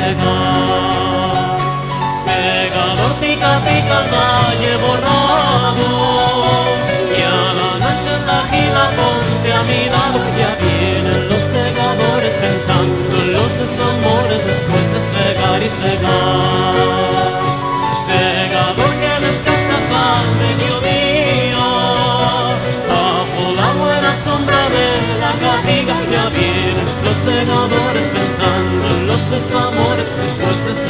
segar. Segador pica, pica el borrado, y a la noche en la gila ponte a mi lado. Ya vienen los segadores pensando en los amores después de segar y segar. nosso amor exposto